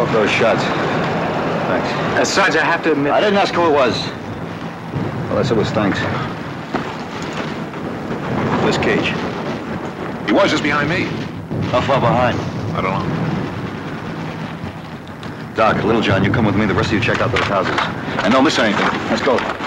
off those shots. Thanks. Uh, Sarge, I have to admit... I didn't ask who it was. Unless it was thanks. Where's Caje? He was just behind me. How far behind? I don't know. Doc, Littlejohn, you come with me. The rest of you check out those houses. And don't miss anything. Let's go.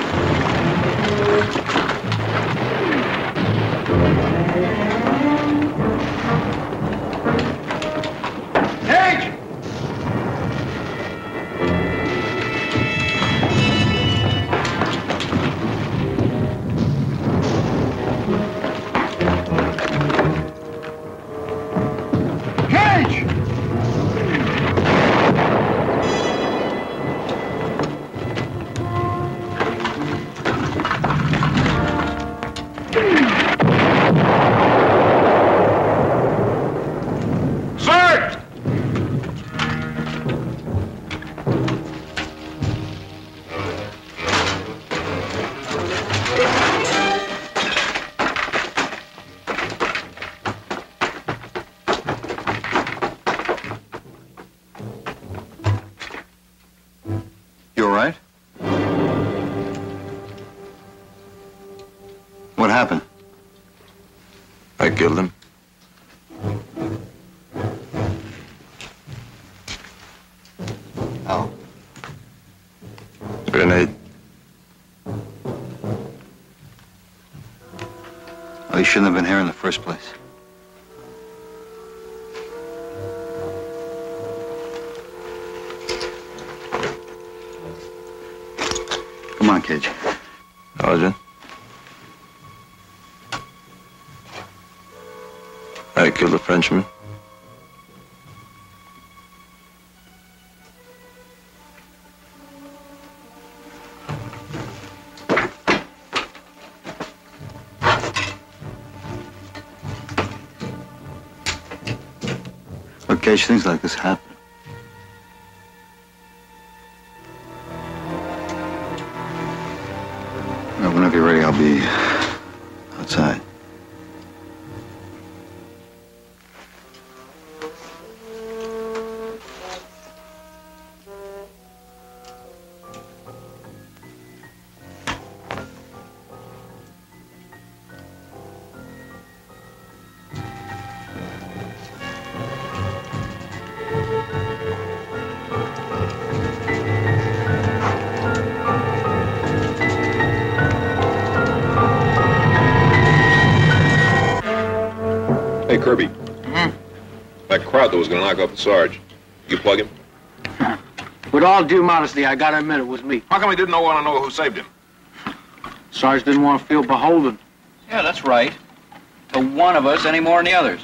Grenade. Oh, you shouldn't have been here in the first place. Come on, Caje. Sergeant. I killed a Frenchman. Things like this happen. Hey, Kirby. Hmm? That crowd that was gonna knock off the Sarge. You plug him? With all due modesty, I gotta admit it was me. How come he didn't know want to know who saved him? Sarge didn't want to feel beholden. Yeah, that's right. to one of us any more than the others.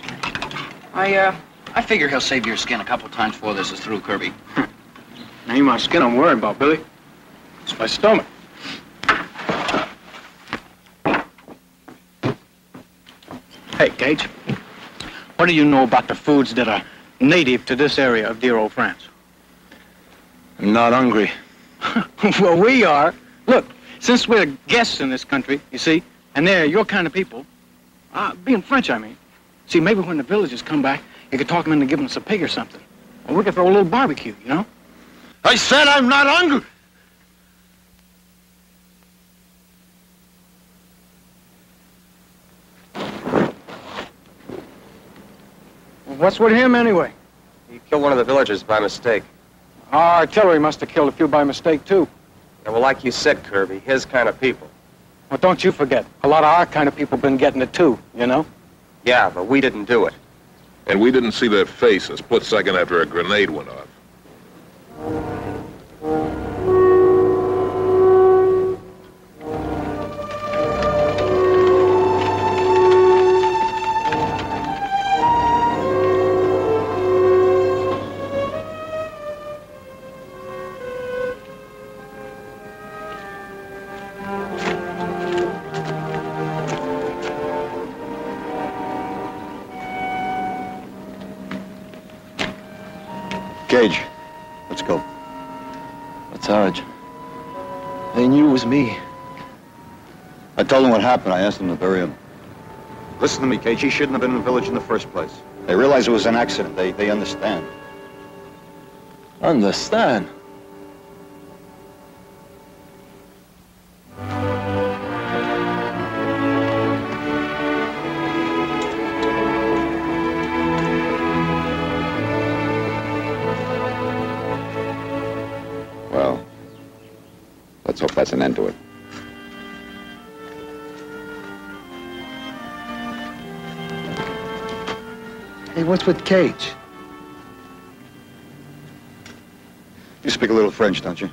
I, uh, I figure he'll save your skin a couple times before this is through, Kirby. Ain't my skin I'm worried about, Billy. It's my stomach. Hey, Caje. What do you know about the foods that are native to this area of dear old France? I'm not hungry. well, we are. Look, since we're guests in this country, you see, and they're your kind of people, uh, being French, I mean. See, maybe when the villagers come back, you could talk them into giving us a pig or something. Or we could throw a little barbecue, you know? I said I'm not hungry. What's with him, anyway? He killed one of the villagers by mistake. Our artillery must have killed a few by mistake, too. And well, like you said, Kirby, his kind of people. Well, don't you forget, a lot of our kind of people been getting it, too, you know? Yeah, but we didn't do it. And we didn't see their face a split second after a grenade went off. Told them what happened. I asked them to bury him. Listen to me, Caje. He shouldn't have been in the village in the first place. They realize it was an accident. They, they understand. Understand? Well, let's hope that's an end to it. Hey, what's with Caje? You speak a little French, don't you?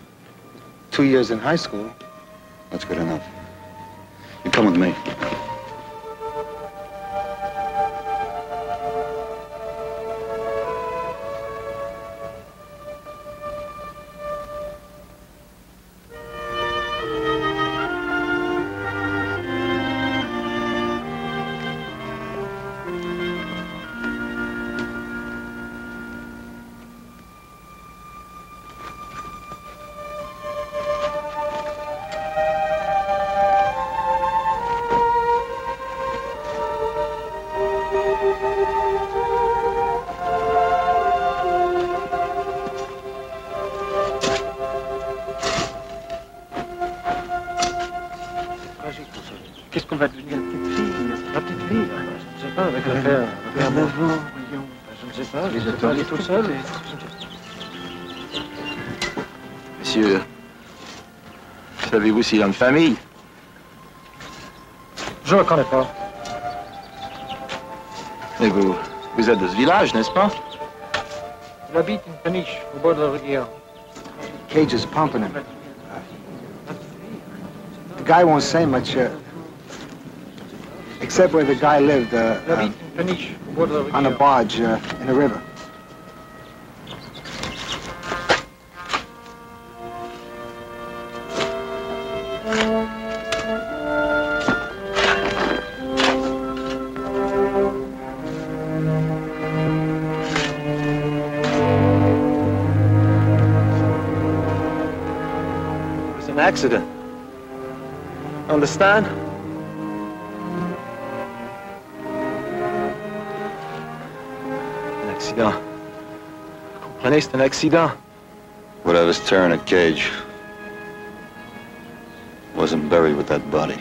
Two years in high school. That's good enough. You come with me. Je ne sais est toute seule. Monsieur, savez-vous s'il a une famille Je ne connais pas. Mais vous, vous êtes de ce village, n'est-ce pas Il habite une péniche au bord de la rivière. Caje is pumping him. The guy won't say much, uh, except where the guy lived, uh, Il habite une péniche au bord de la rivière. on a barge uh, in the river. It was an accident. Understand? An accident. Comprenez, c'est un accident. Whatever's tearing a Caje wasn't buried with that body.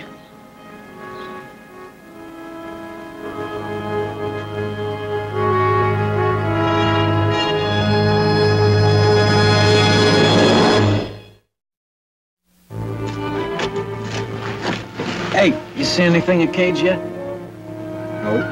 see anything at Caje yet? No.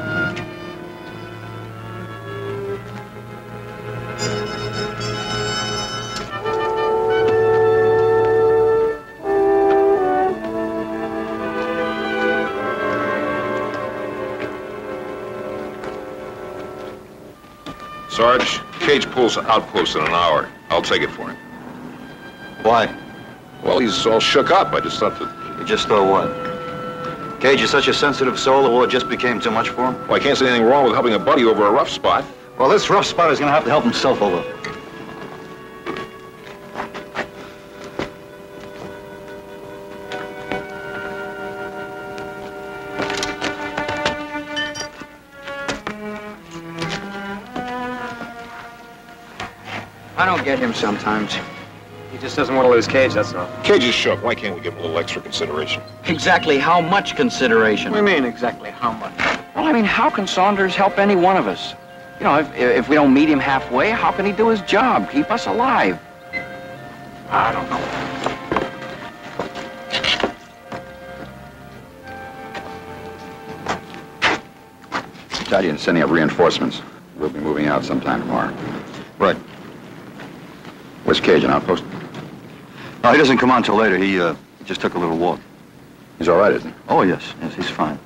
Sarge, Caje pulls an outpost in an hour. I'll take it for him. Why? Well, he's all shook up. I just thought that... You just thought what? Caje is such a sensitive soul, the war just became too much for him? Well, I can't see anything wrong with helping a buddy over a rough spot. Well, this rough spot is gonna have to help himself over. I don't get him sometimes. He just doesn't want to lose Caje, that's all. Caje is shook. Why can't we give him a little extra consideration? Exactly how much consideration? What do you mean exactly how much? Well, I mean, how can Saunders help any one of us? You know, if, if we don't meet him halfway, how can he do his job, keep us alive? I don't know. Battalion's sending up reinforcements. We'll be moving out sometime tomorrow. Right. Where's Caje, an outpost? No, he doesn't come on till later. He, uh, he just took a little walk. He's all right, isn't he? Oh, yes. Yes, he's fine.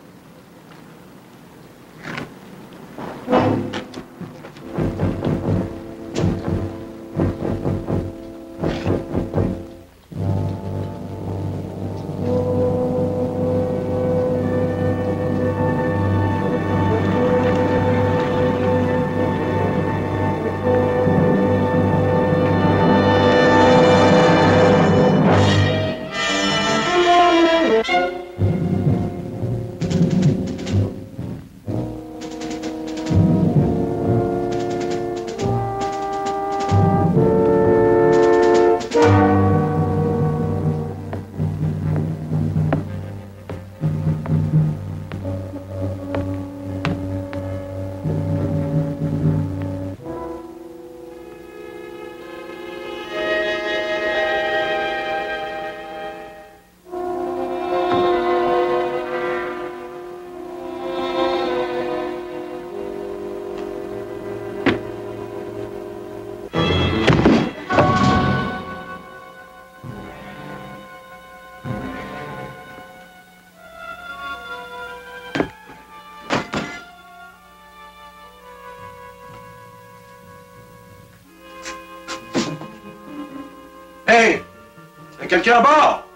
Quelqu'un à bord!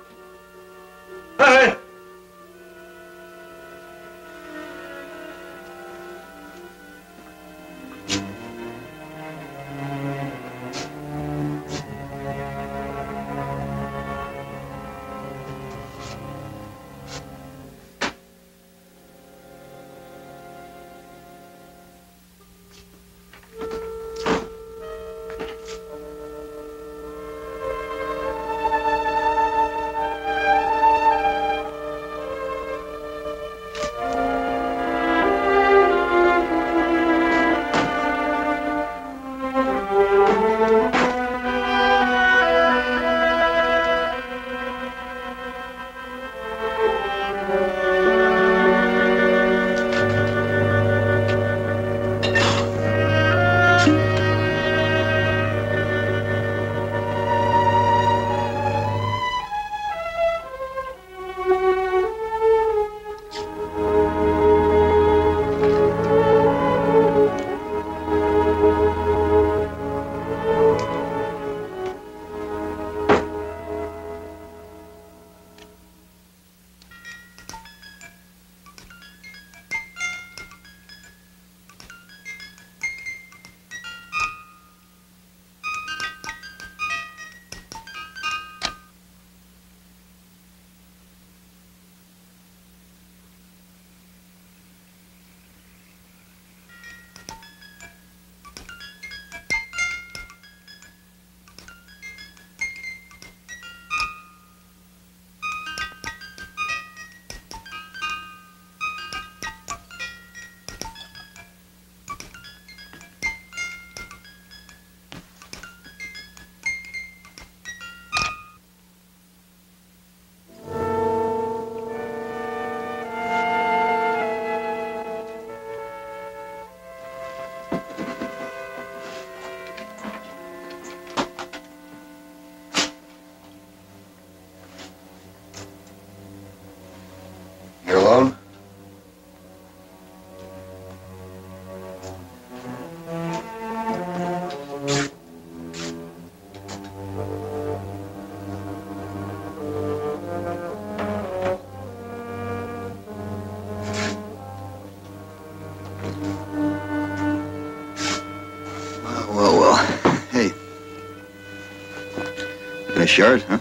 Backyard, huh?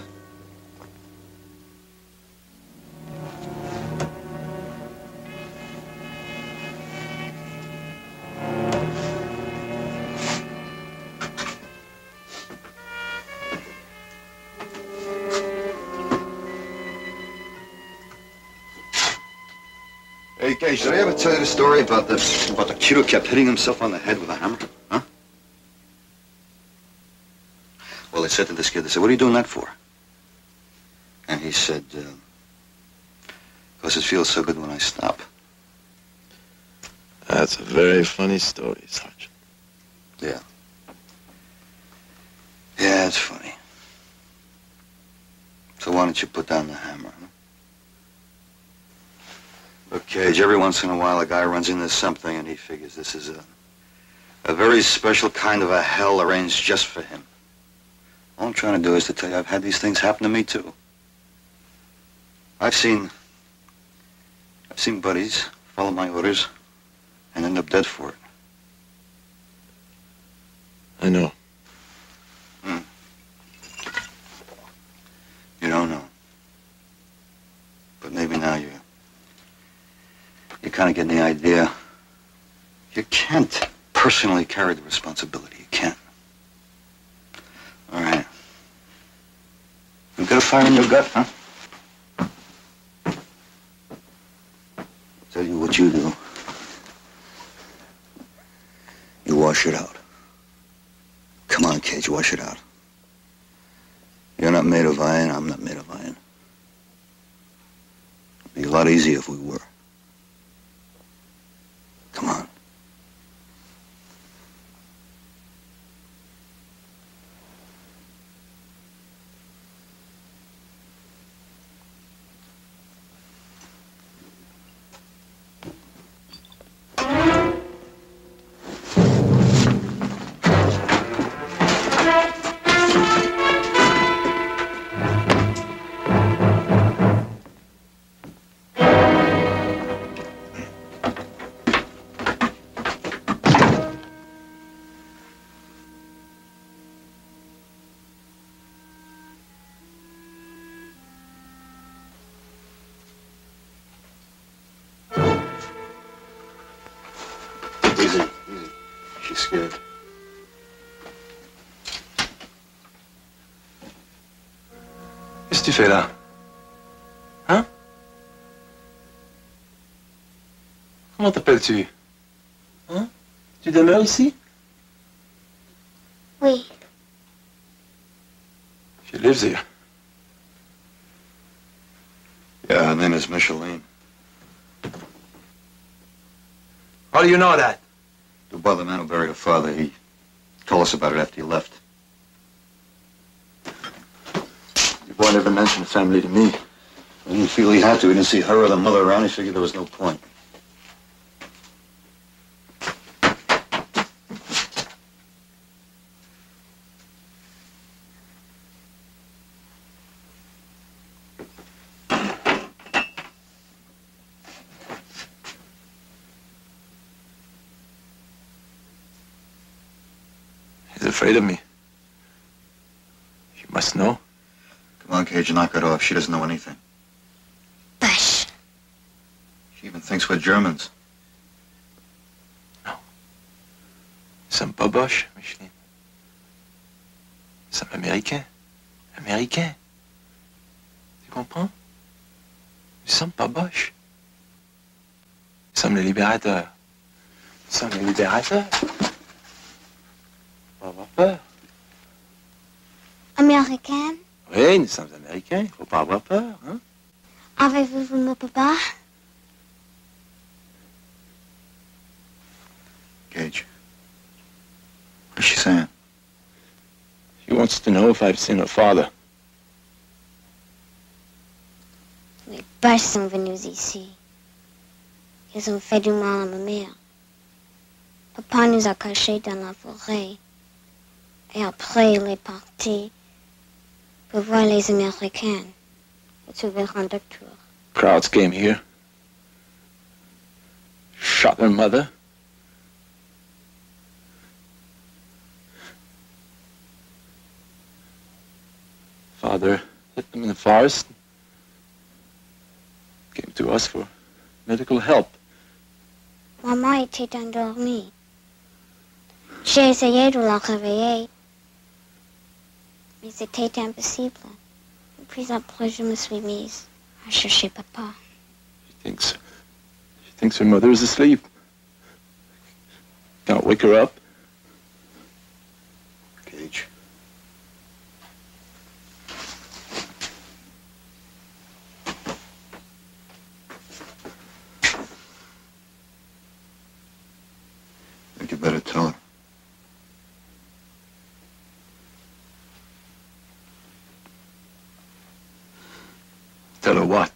Hey, Caje, did I ever tell you the story about the about the kid who kept hitting himself on the head with a hammer? They said to this kid, they said, what are you doing that for? And he said, uh, because it feels so good when I stop. That's a very funny story, Sergeant. Yeah. Yeah, it's funny. So why don't you put down the hammer, huh? Look, Caje, every once in a while a guy runs into something and he figures this is a, a very special kind of a hell arranged just for him. Trying to do is to tell you I've had these things happen to me too. I've seen, I've seen buddies follow my orders and end up dead for it. I know. Hmm. You don't know. But maybe now you you're kind of getting the idea. You can't personally carry the responsibility. You can't. All right. You got a fire in your gut, huh? Tell you what you do. You wash it out. Come on, Caje, wash it out. You're not made of iron, I'm not made of iron. It'd be a lot easier if we were. Easy, easy. She's scared. Qu'est-ce que tu fais là Hein Comment t'appelles-tu Hein Tu demeures ici Oui. She lives here. Yeah, her name is Micheline. How do you know that? The brother man who buried her father, he told us about it after he left. The boy never mentioned the family to me. He didn't feel he had to. He didn't see her or the mother around. He figured there was no point. Afraid of me. You must know. Come on, Cage, knock it off. She doesn't know anything. Bush. She even thinks we're Germans. Nous sommes pas Bosch, Micheline. Nous sommes Américains. Américains. Tu comprends? Nous sommes pas Bosch. Nous sommes les libérateurs. Nous sommes les libérateurs. Avoir peur. Américaine? Oui, nous sommes Américains. Faut pas avoir peur, hein? Avez-vous vu mon papa? Cage. What's she saying? She wants to know if I've seen her father. Les Boches sont venus ici. Ils ont fait du mal à ma mère. Papa nous a cachés dans la forêt. Et après, il est parti pour voir les Américains et trouver un docteur. Crowds came here. Shot her mother. father hit them in the forest. Came to us for medical help. Maman était endormie. J'ai essayé de la réveiller. Mais c'était impossible. Puis après, je me suis mise à chercher papa. She thinks she thinks her mother is asleep. Can't wake her up. Caje. think you better tell her. Tell her what?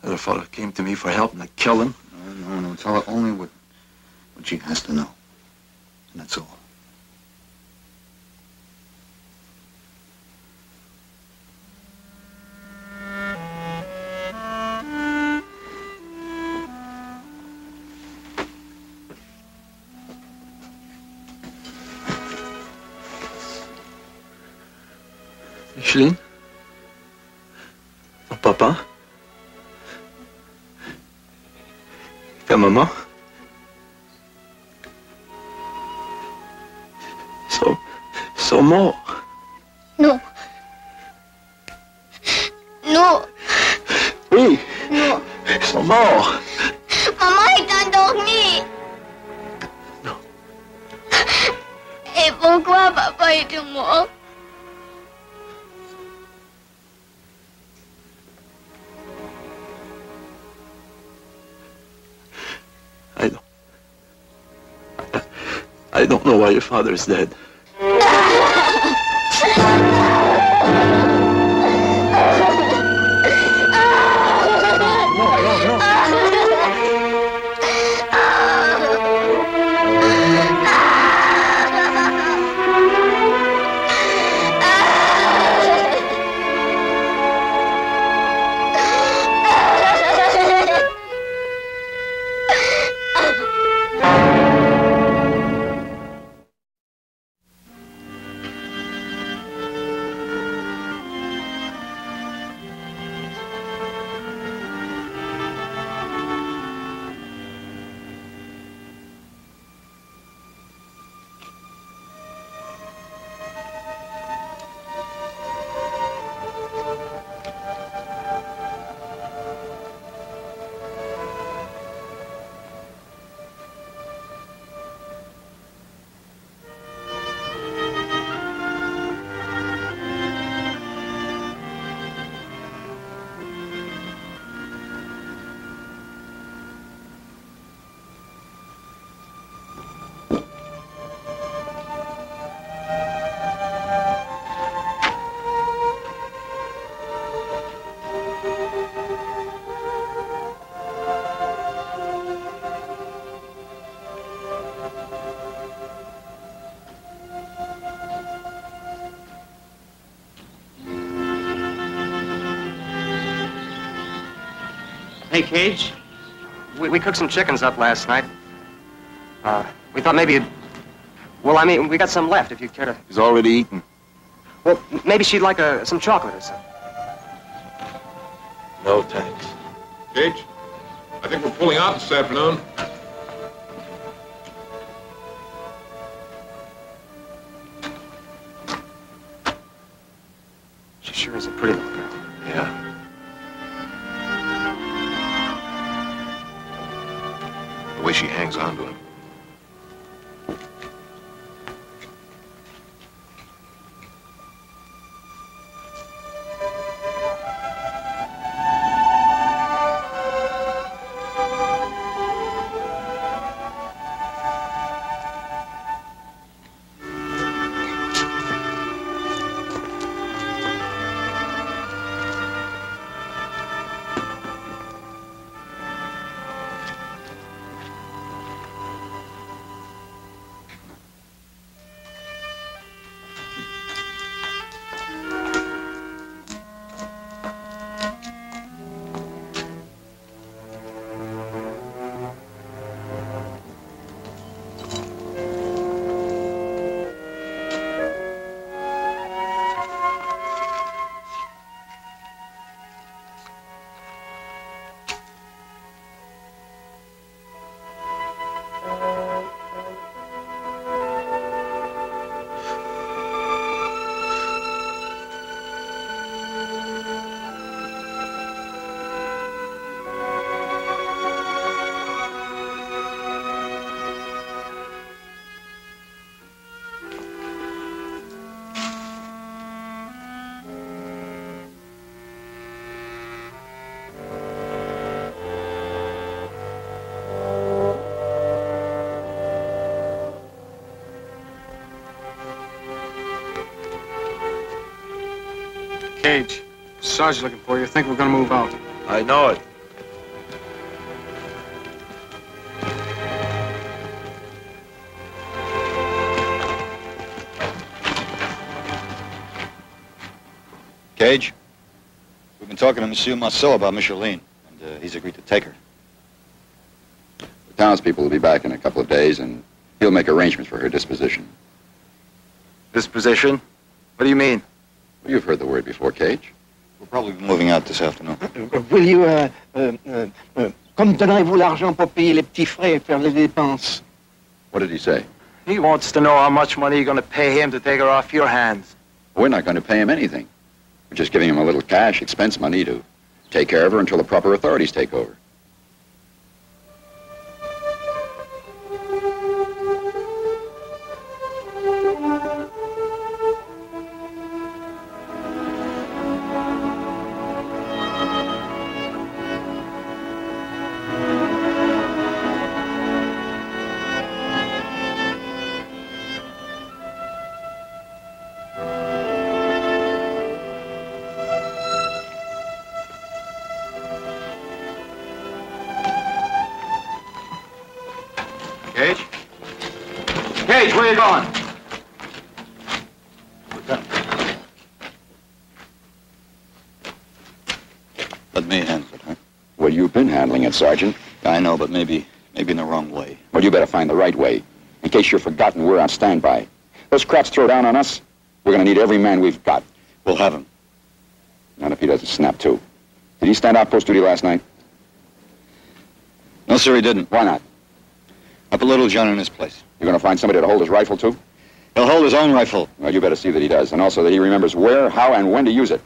That her father came to me for help and I killed him? No, no, no. Tell her only what, what she has to know. And that's all. Micheline? Morts. Non. Non. Oui, Non. ils sont morts. Maman est endormie. Non. Et pourquoi papa est mort I don't. I don't know why your father is dead. Hey, Caje. We, we cooked some chickens up last night. Uh, we thought maybe you'd... Well, I mean, we got some left if you'd care to... He's already eaten. Well, maybe she'd like a, some chocolate or something. No thanks. Caje, I think we're pulling out this afternoon. Caje, Sarge looking for you. Think we're gonna move out. I know it. Caje, we've been talking to Monsieur Marceau about Micheline, and uh, he's agreed to take her. The townspeople will be back in a couple of days, and he'll make arrangements for her disposition. Disposition? What do you mean? Well, you've heard the word before, Caje. We'll probably be moving out this afternoon. Uh, uh, will you, euh, euh, euh, euh, comme donnerez-vous l'argent pour payer les petits frais et faire les dépenses? What did he say? He wants to know how much money you're going to pay him to take her off your hands. We're not going to pay him anything. We're just giving him a little cash expense money to take care of her until the proper authorities take over. It, Sergeant. I know, but maybe, maybe in the wrong way. Well, you better find the right way. In case you're forgotten, we're on standby. Those Krauts throw down on us, we're going to need every man we've got. We'll have him. Not if he doesn't snap, too. Did he stand outpost duty last night? No, sir, he didn't. Why not? I put Littlejohn in his place. You're going to find somebody to hold his rifle, too? He'll hold his own rifle. Well, you better see that he does, and also that he remembers where, how, and when to use it.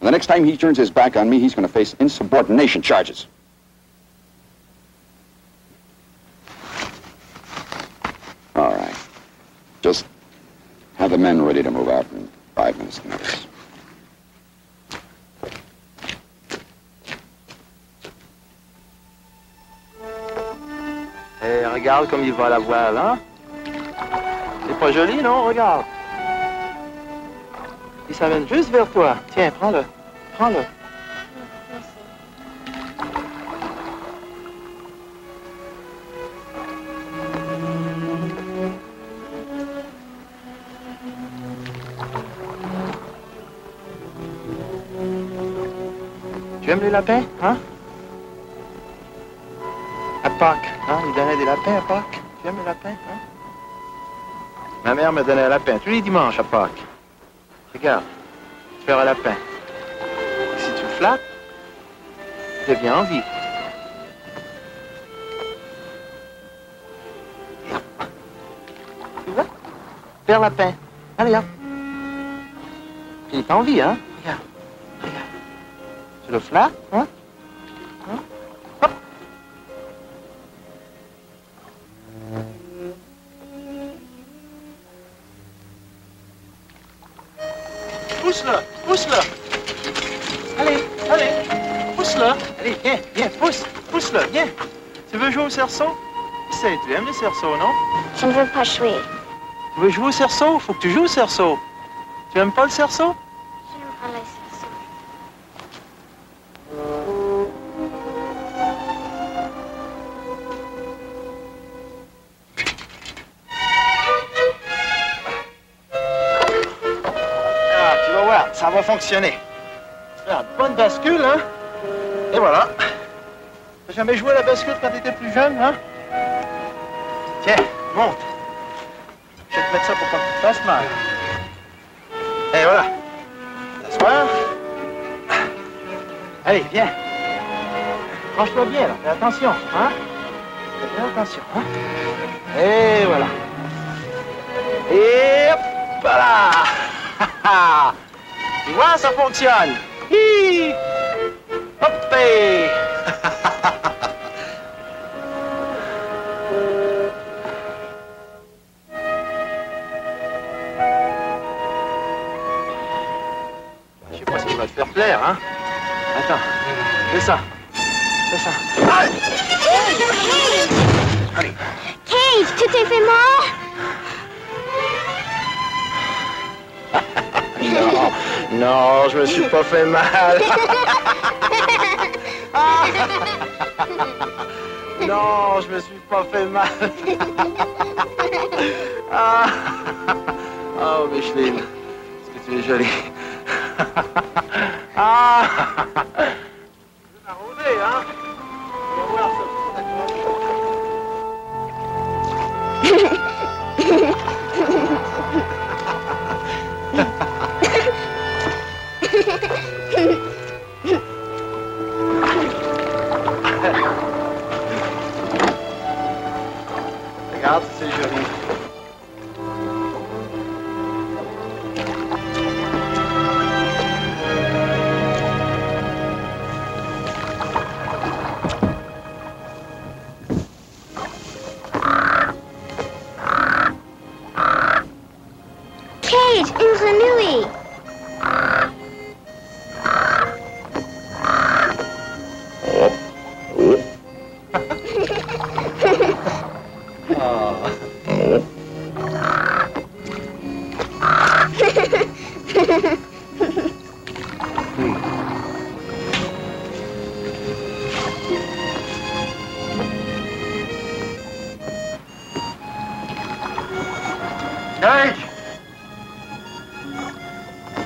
And the next time he turns his back on me, he's going to face insubordination charges. Just have the men ready to move out in five minutes' notice. Eh, regarde comme il va la voile, hein? C'est pas joli, non? Regarde. Il s'amène juste vers toi. Tiens, prends-le. Prends-le. Aimes les lapins, hein? À Pâques, hein? Il donnait des lapins à Pâques. Tu aimes les lapins, hein? Ma mère me donnait un lapin tous les dimanches à Pâques. Regarde, tu fais un lapin. Et si tu flattes, il devient en vie. Tu vois? Père lapin. Allez, hop. Il est en vie, hein? Le flattes, hein? Hein? Pousse-le, pousse-le. Allez, allez, pousse-le. Allez, viens, viens, pousse, pousse-le, viens. Tu veux jouer au cerceau? C'est, tu aimes les cerceaux, non? Je ne veux pas jouer. Tu veux jouer au cerceau? Faut que tu joues au cerceau. Tu aimes pas le cerceau? Regarde, bonne bascule, hein? Et voilà. T'as jamais joué à la bascule quand t'étais plus jeune, hein? Tiens, monte. Je vais te mettre ça pour pas que tu te fasses mal. Et voilà. T'asseoir. Allez, viens. Branche-toi bien. Fais attention, hein? Fais attention, hein? Et voilà. Et hop là! tu vois, ça fonctionne. Hi! Hop! Je sais pas ce qui va te faire plaire, hein? Attends, fais ça. Fais ça. Cage, tu t'es fait mort? non, non, je me suis pas fait mal. non, je me suis pas fait mal. ah. Oh, Micheline, est-ce que tu es jolie? ah. Hein? On va voir c'est joli. Caje,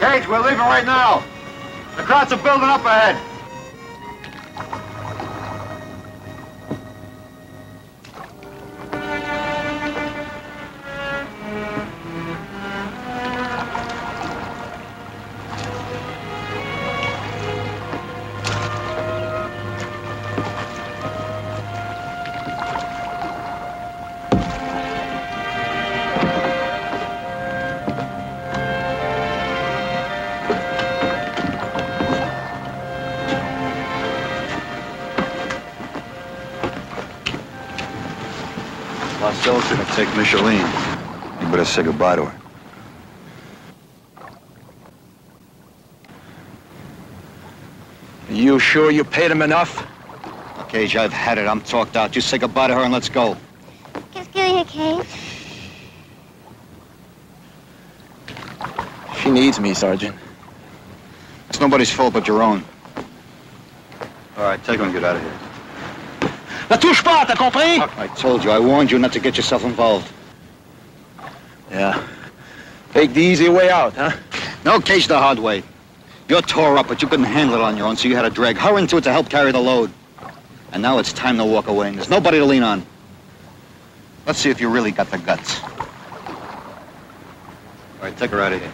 We're leaving right now. The Krauts are building up ahead. Micheline. You better say goodbye to her. You sure you paid him enough? Caje, I've had it. I'm talked out. You say goodbye to her and let's go. Qu'est-ce qu'il y a, Caje? She needs me, Sergeant. It's nobody's fault but your own. All right, take her and get out of here. La touche pas, t'as compris? Oh, I told you, I warned you not to get yourself involved. Yeah. Take the easy way out, huh? No, Caje the hard way. You're tore up, but you couldn't handle it on your own, so you had to drag her into it to help carry the load. And now it's time to walk away, and there's nobody to lean on. Let's see if you really got the guts. All right, take her out of here.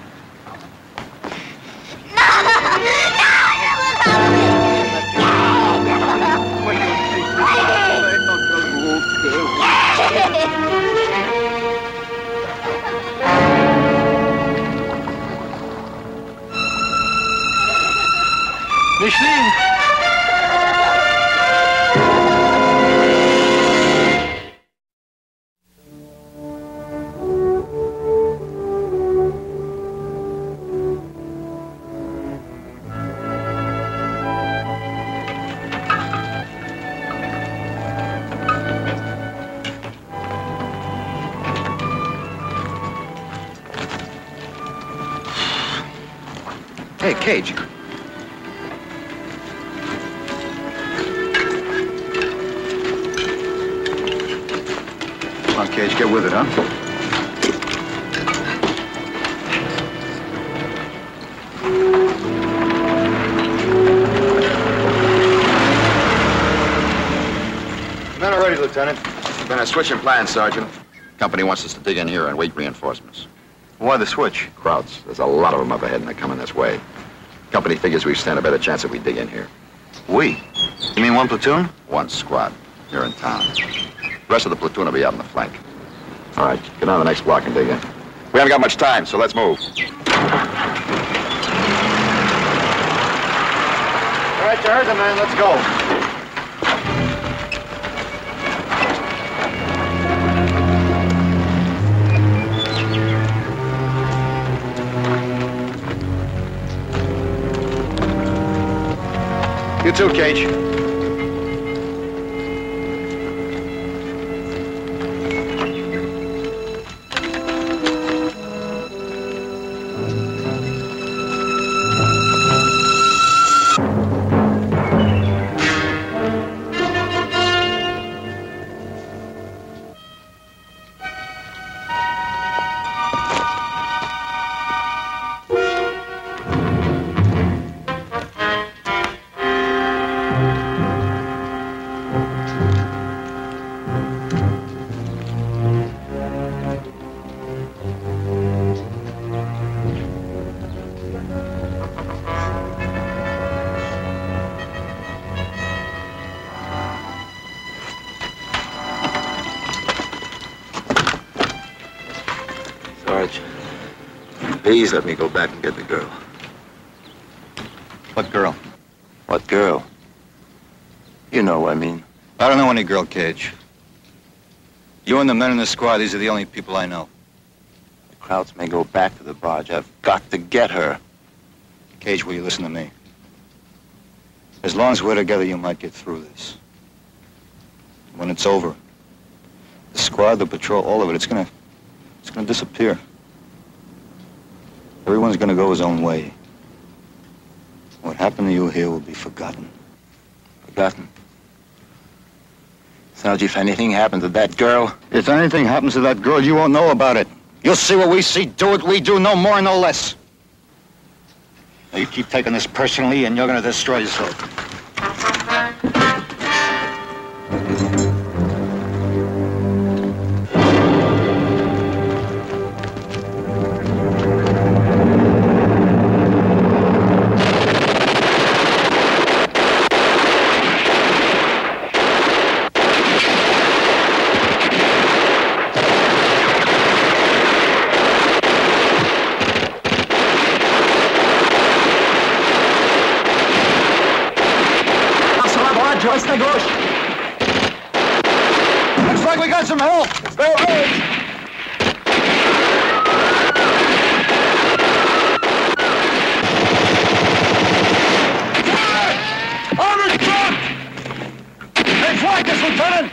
Caje. Come on, Caje, get with it, huh? Men are ready, Lieutenant. Been a switch in plans, Sergeant. Company wants us to dig in here and wait reinforcements. Why the switch? Krauts. There's a lot of them up ahead and they're coming this way. Company figures we stand a better chance if we dig in here. We? You mean one platoon? One squad. Here in town. The rest of the platoon will be out on the flank. All right, get on the next block and dig in. We haven't got much time, so let's move. All right, you heard the man. Let's go. Too, Caje. Please let me go back and get the girl. What girl? What girl? You know, what I mean. I don't know any girl, Caje. You and the men in the squad, these are the only people I know. The Krauts may go back to the barge. I've got to get her. Caje, will you listen to me? As long as we're together, you might get through this. When it's over, the squad, the patrol, all of it, it's gonna, it's gonna disappear. Everyone's gonna go his own way. What happened to you here will be forgotten. Forgotten. Sarge, if anything happened to that girl, If anything happens to that girl, you won't know about it. You'll see what we see, do what we do, no more, no less. Now, you keep taking this personally, and you're gonna destroy yourself. Us, Lieutenant!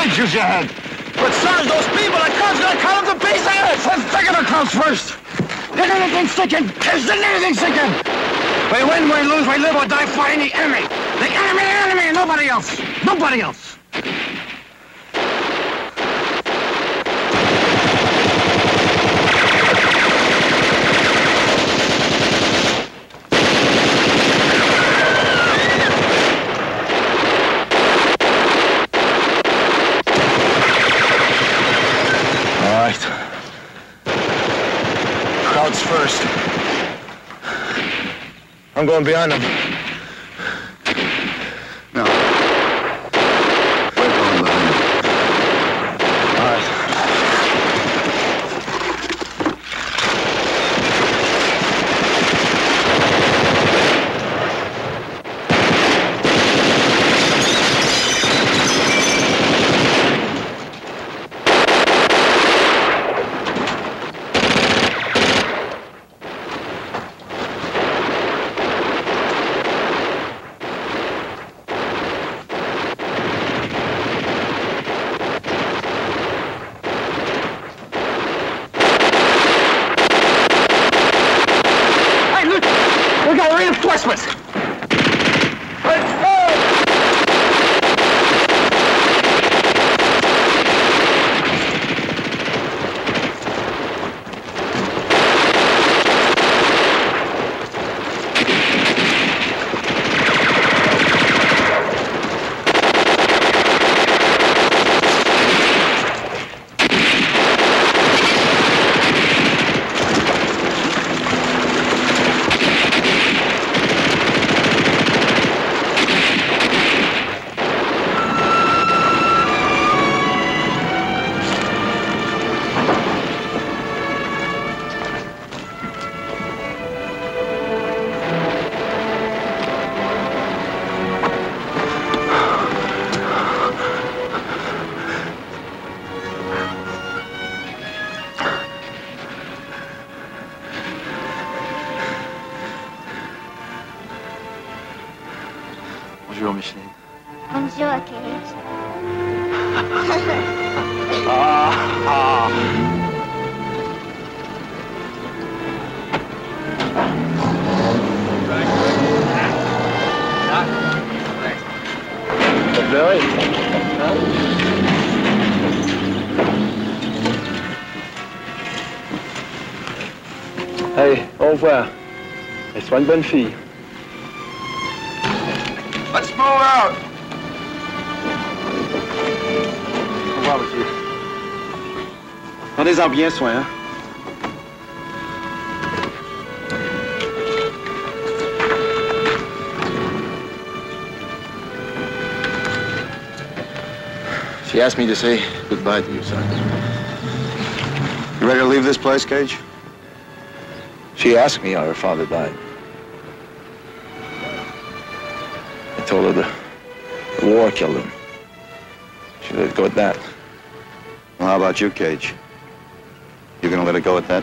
Hey, use your head. But son, those people, the crowd's gonna cut them to pieces! Let's pick the Krauts first! There's anything sticking! There's anything sticking! We win, we lose, we live or die for the enemy! The enemy, enemy, nobody else! Nobody else! All right. Krauts first. I'm going behind them. Allez, au revoir. Et sois une bonne fille. Let's move out. Au revoir, monsieur. Prenez-en bien soin, hein. She asked me to say goodbye to you, son. You ready to leave this place, Caje? She asked me how her father died. I told her the, the war killed him. She let it go at that. Well, how about you, Caje? You gonna let it go at that?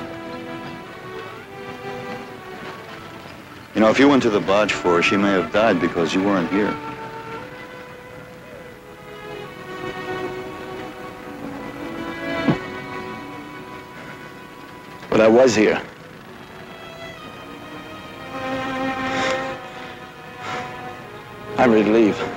You know, if you went to the barge for her, she may have died because you weren't here. But I was here. I'm relieved.